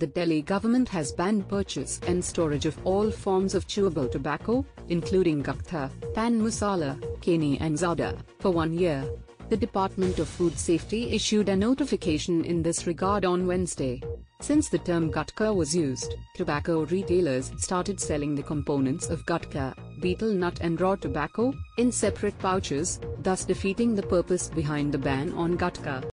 The Delhi government has banned purchase and storage of all forms of chewable tobacco, including Gutka, Pan Masala, khaini, and Zarda, for one year. The Department of Food Safety issued a notification in this regard on Wednesday. Since the term gutka was used, tobacco retailers started selling the components of gutka, betel nut and raw tobacco, in separate pouches, thus defeating the purpose behind the ban on gutka.